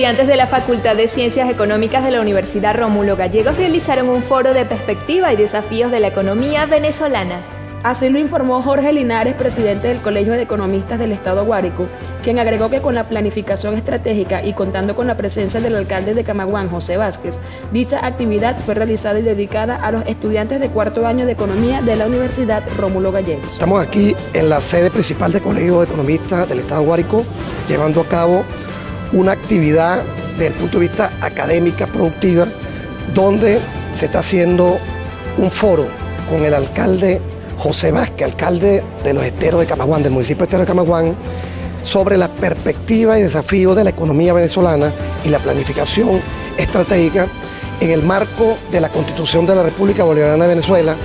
Estudiantes de la Facultad de Ciencias Económicas de la Universidad Rómulo Gallegos realizaron un foro de perspectiva y desafíos de la economía venezolana. Así lo informó Jorge Linares, presidente del Colegio de Economistas del Estado Guárico, quien agregó que con la planificación estratégica y contando con la presencia del alcalde de Camaguán, José Vázquez, dicha actividad fue realizada y dedicada a los estudiantes de cuarto año de Economía de la Universidad Rómulo Gallegos. Estamos aquí en la sede principal del Colegio de Economistas del Estado Guárico, llevando a cabo una actividad desde el punto de vista académica, productiva, donde se está haciendo un foro con el alcalde José Vázquez, alcalde de los esteros de Camaguán, del municipio de Estero de Camaguán, sobre la perspectiva y desafío de la economía venezolana y la planificación estratégica en el marco de la Constitución de la República Bolivariana de Venezuela,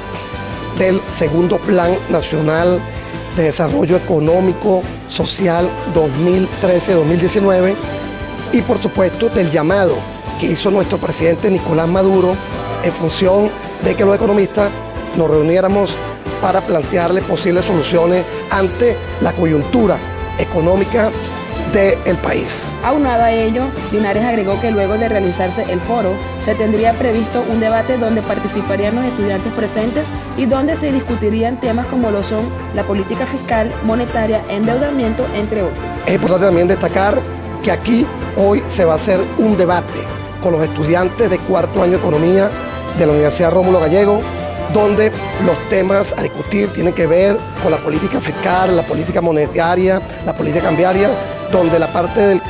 del segundo Plan Nacional de Desarrollo Económico Social 2013-2019 y por supuesto del llamado que hizo nuestro presidente Nicolás Maduro en función de que los economistas nos reuniéramos para plantearle posibles soluciones ante la coyuntura económica del país. Aunado a ello, Linares agregó que luego de realizarse el foro, se tendría previsto un debate donde participarían los estudiantes presentes y donde se discutirían temas como lo son la política fiscal, monetaria, endeudamiento, entre otros. Es importante también destacar que aquí hoy se va a hacer un debate con los estudiantes de cuarto año de economía de la Universidad Rómulo Gallego, donde los temas a discutir tienen que ver con la política fiscal, la política monetaria, la política cambiaria, donde la parte de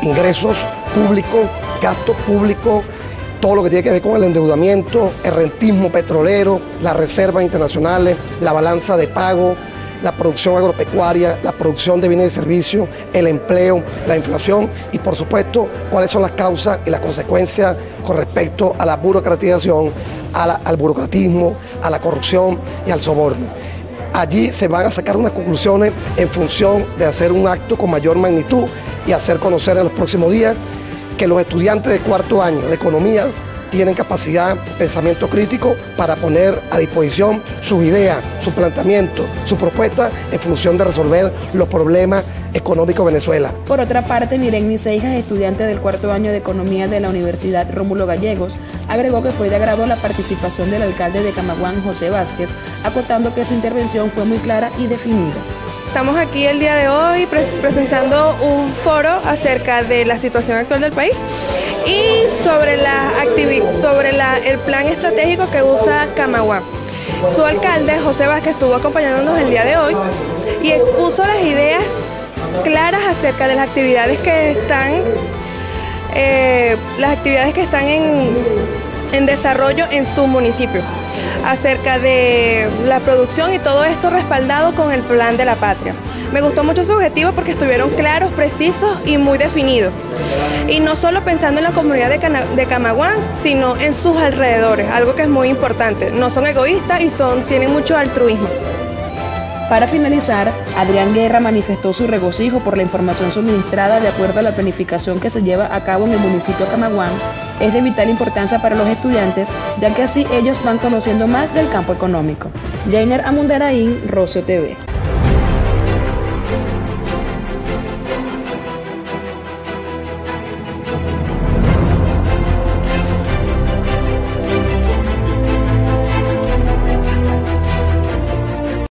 ingresos públicos, gasto público, todo lo que tiene que ver con el endeudamiento, el rentismo petrolero, las reservas internacionales, la balanza de pago, la producción agropecuaria, la producción de bienes y servicios, el empleo, la inflación y por supuesto cuáles son las causas y las consecuencias con respecto a la burocratización, al burocratismo, a la corrupción y al soborno. Allí se van a sacar unas conclusiones en función de hacer un acto con mayor magnitud y hacer conocer en los próximos días que los estudiantes de cuarto año de economía tienen capacidad, pensamiento crítico para poner a disposición sus ideas, su planteamiento, su propuesta en función de resolver los problemas económicos de Venezuela. Por otra parte, Miren Niceijas, estudiante del cuarto año de Economía de la Universidad Rómulo Gallegos, agregó que fue de agrado la participación del alcalde de Camaguán, José Vázquez, acotando que su intervención fue muy clara y definida. Estamos aquí el día de hoy presenciando un foro acerca de la situación actual del país y sobre, la sobre el plan estratégico que usa Camagua. Su alcalde, José Vázquez, estuvo acompañándonos el día de hoy y expuso las ideas claras acerca de las actividades que están, eh, las actividades que están en, en desarrollo en su municipio acerca de la producción y todo esto respaldado con el plan de la patria. Me gustó mucho su objetivo porque estuvieron claros, precisos y muy definidos. Y no solo pensando en la comunidad de, Camaguán, sino en sus alrededores, algo que es muy importante. No son egoístas y son, tienen mucho altruismo. Para finalizar, Adrián Guerra manifestó su regocijo por la información suministrada de acuerdo a la planificación que se lleva a cabo en el municipio de Camaguán. Es de vital importancia para los estudiantes, ya que así ellos van conociendo más del campo económico. Jainer Amundaraín, Rocio TV. Thank you.